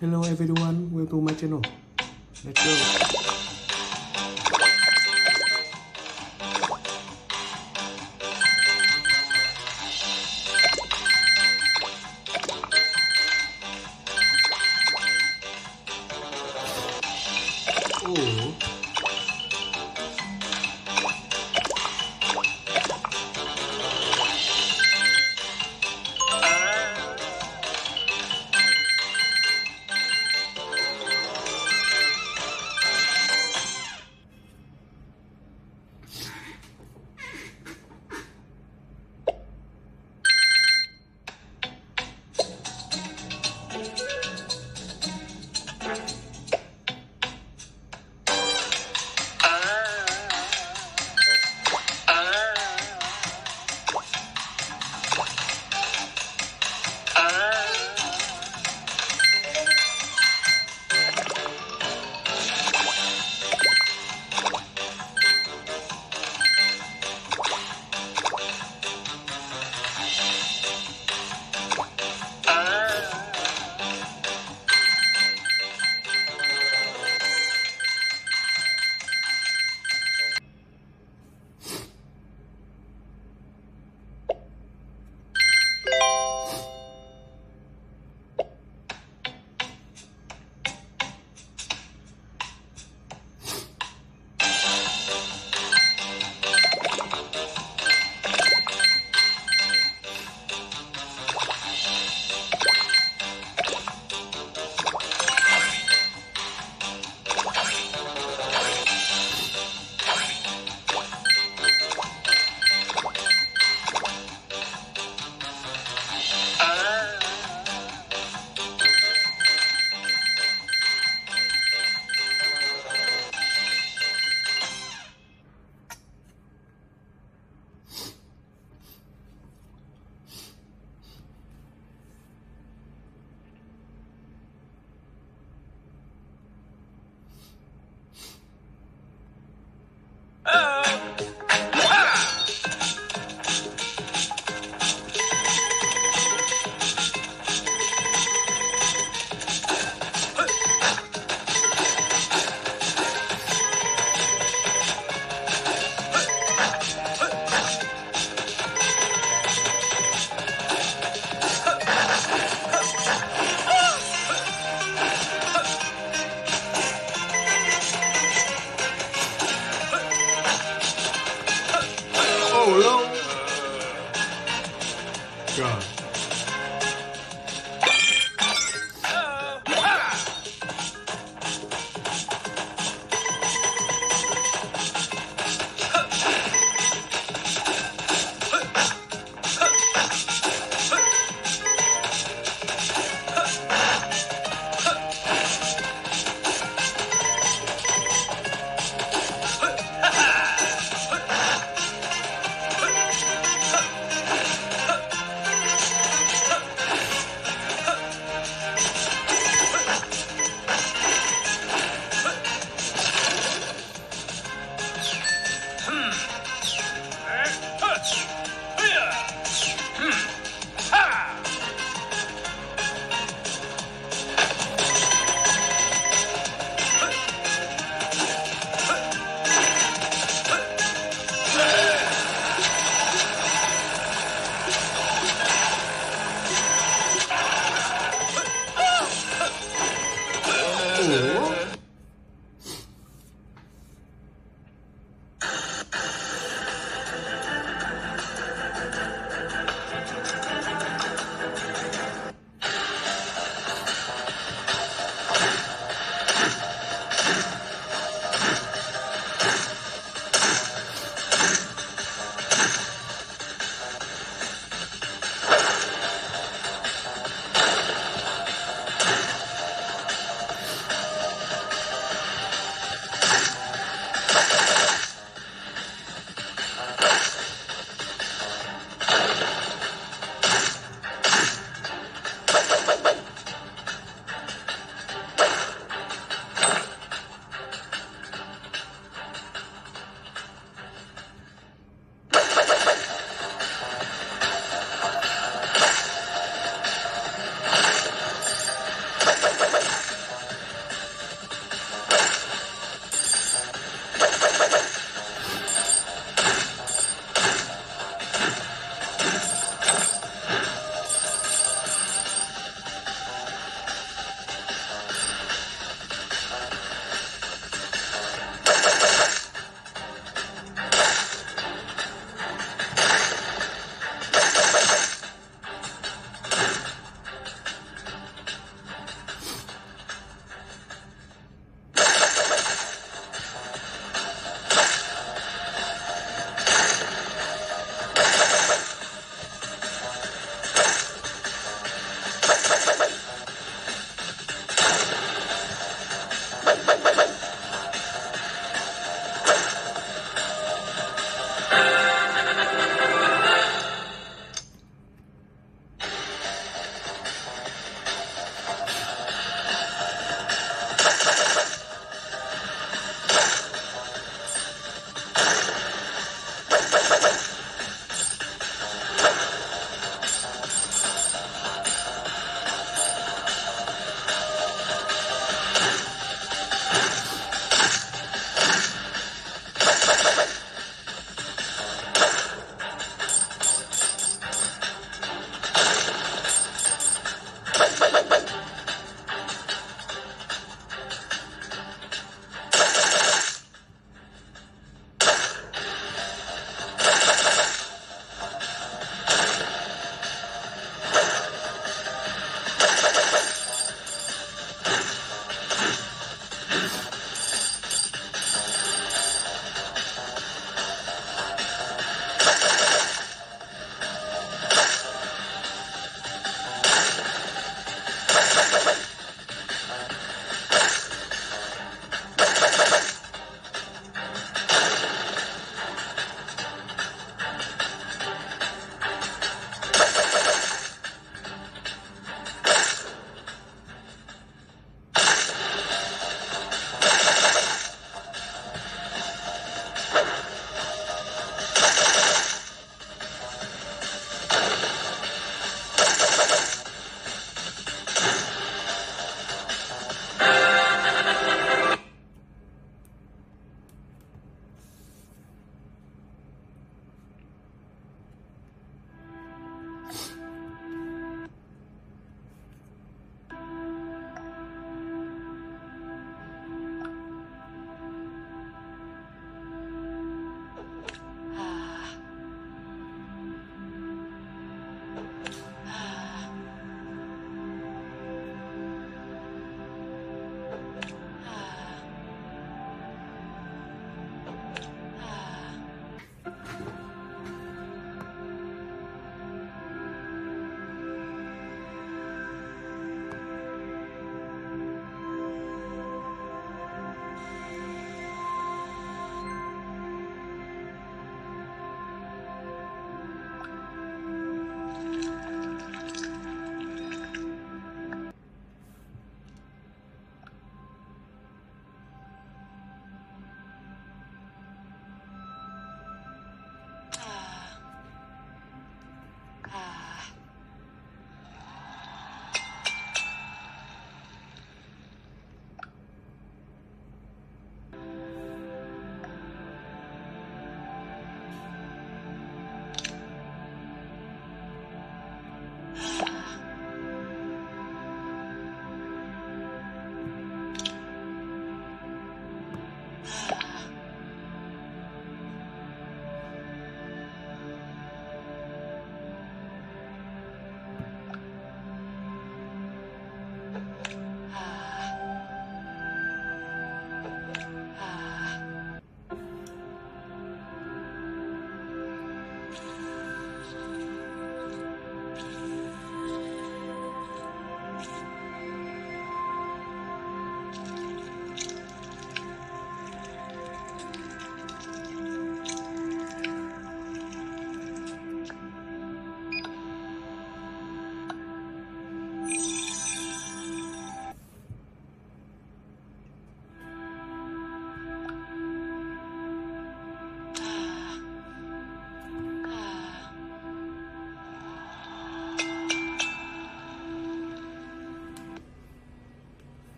Hello everyone, welcome to my channel. Let's go.